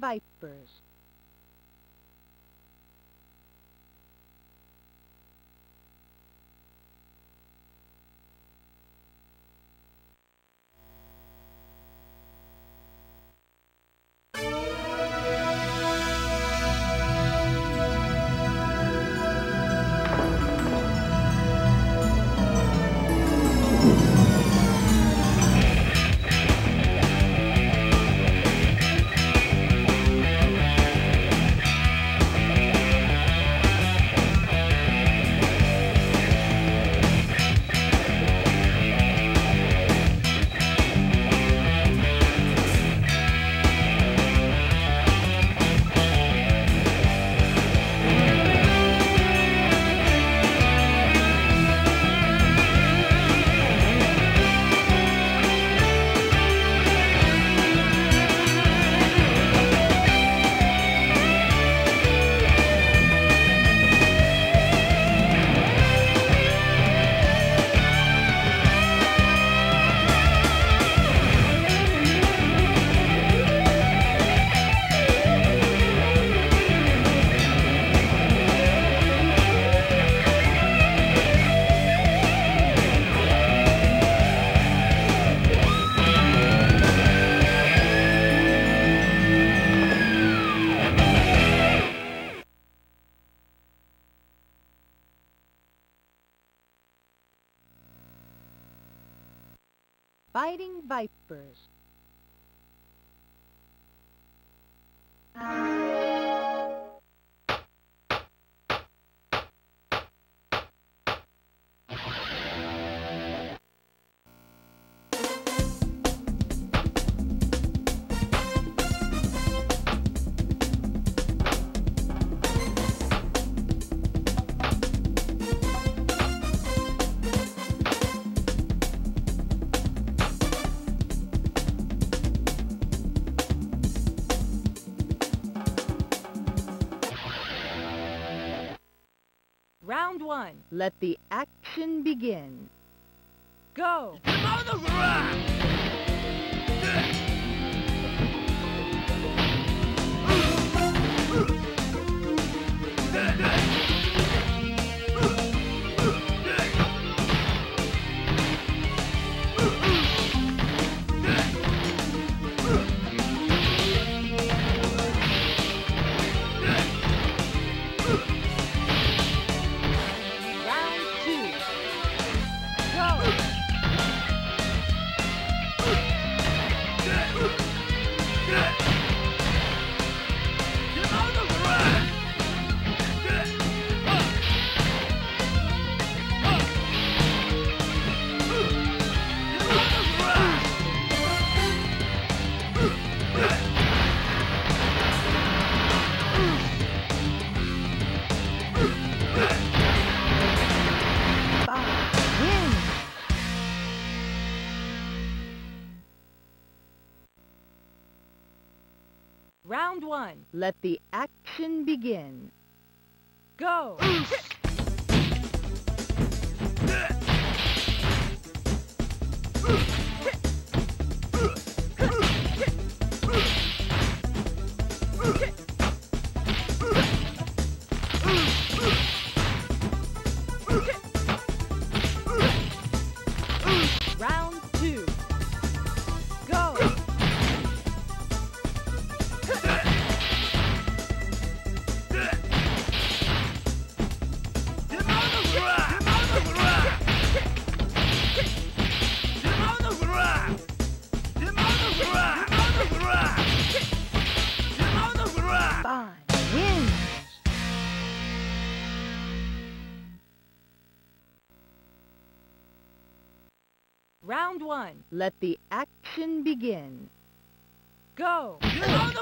Vipers. Fighting Vipers. Let the action begin. Go! Round one. Let the action begin. Go! Round one. Let the action begin. Go! Round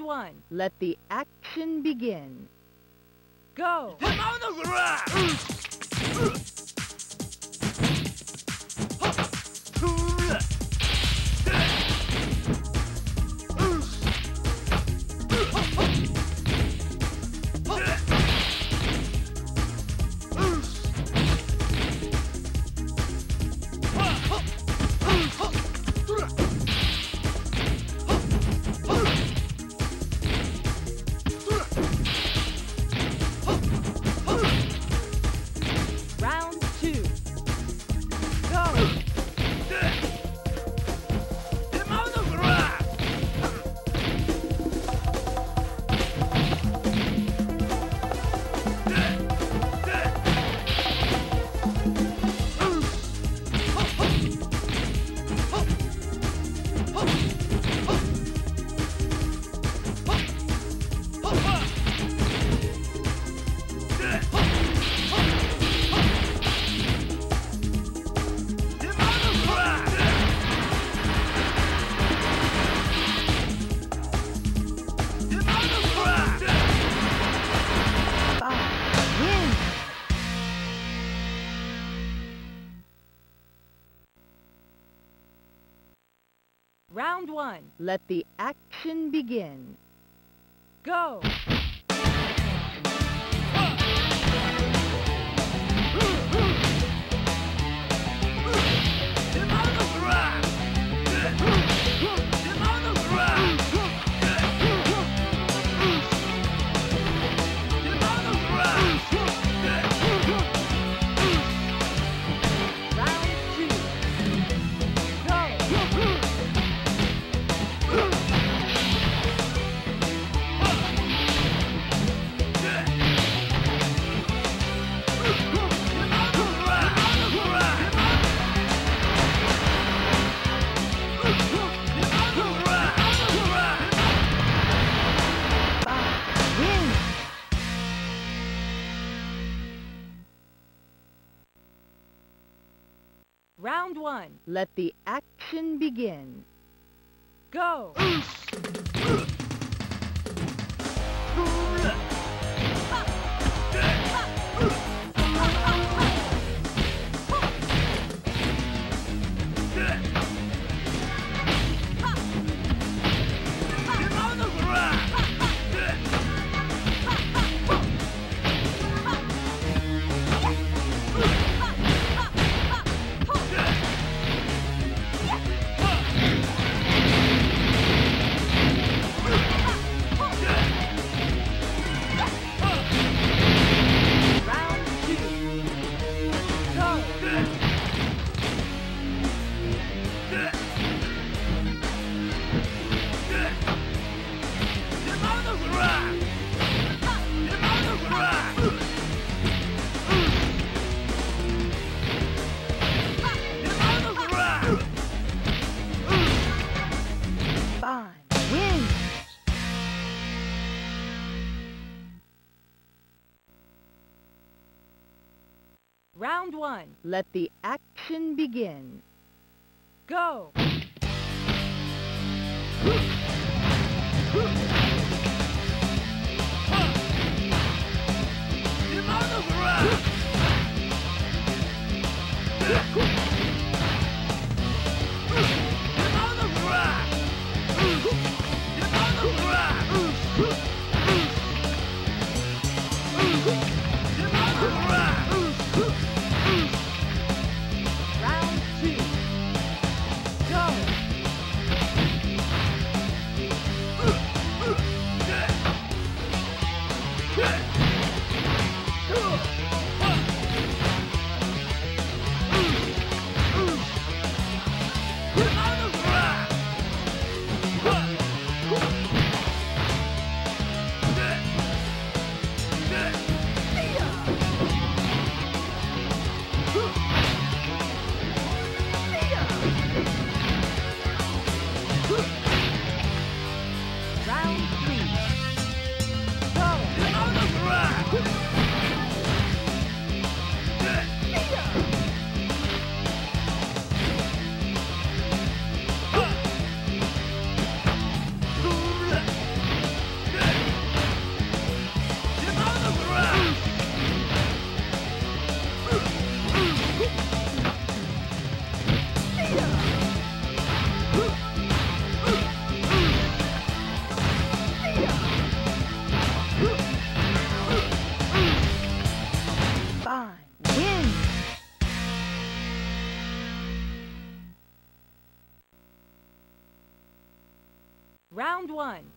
Round one. Let the action begin. Go. Let the action begin. Go. Let the action begin. Go. One. Let the action begin. Go. Round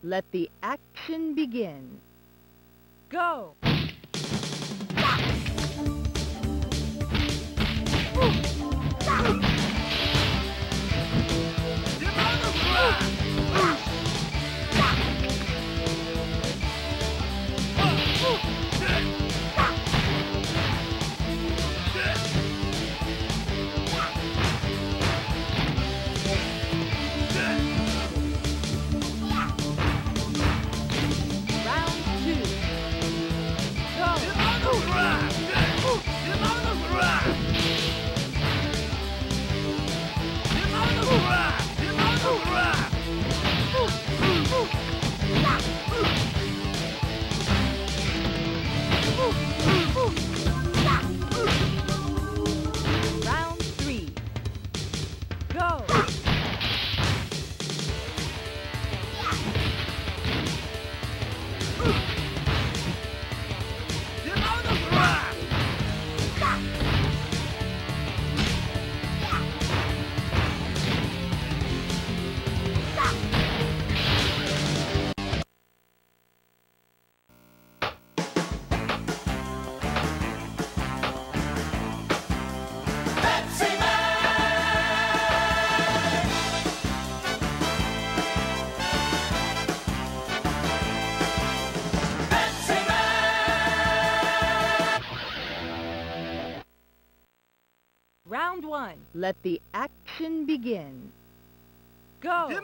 Let the action begin. Go. Round Let the action begin. Go.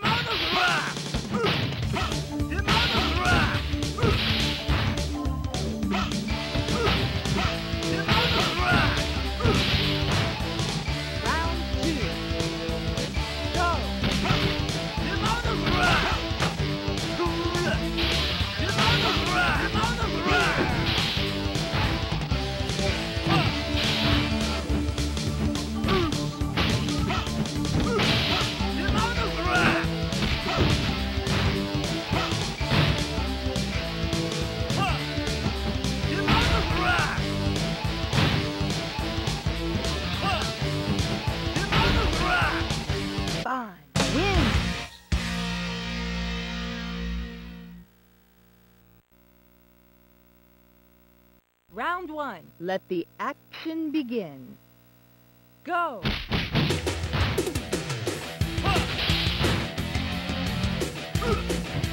One. Let the action begin. Go. Round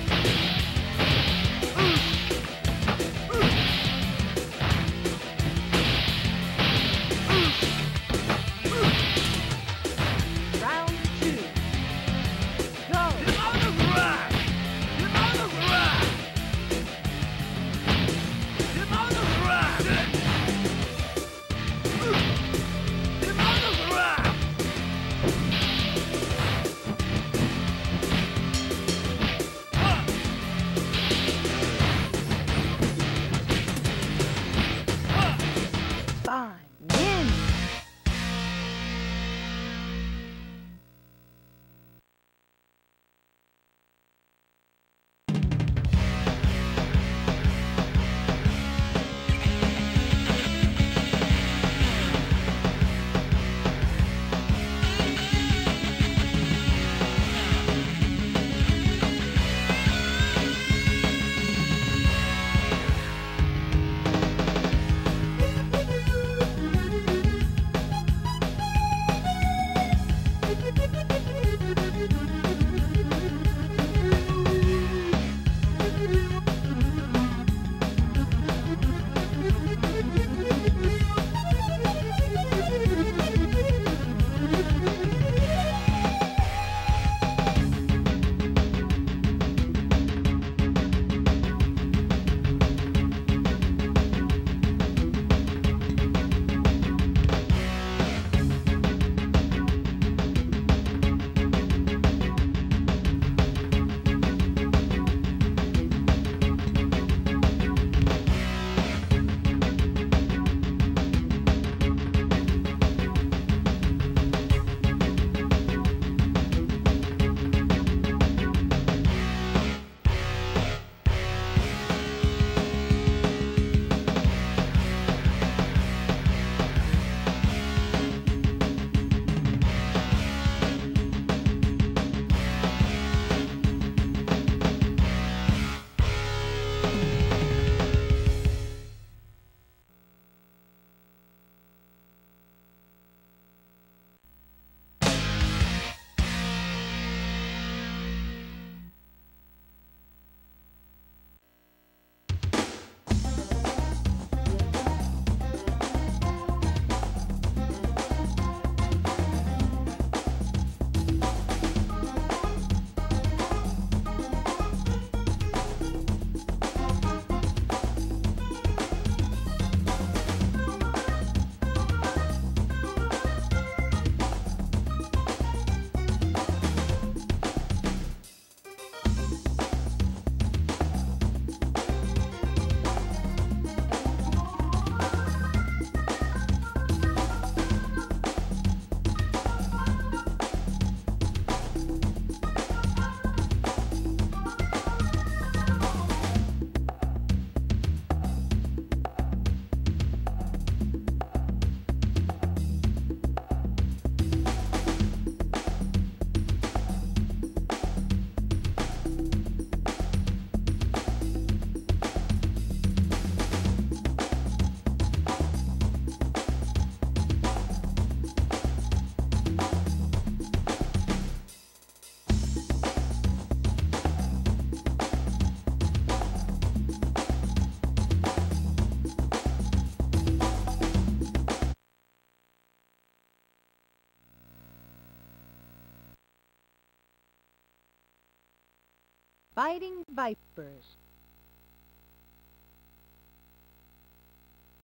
Fighting Vipers.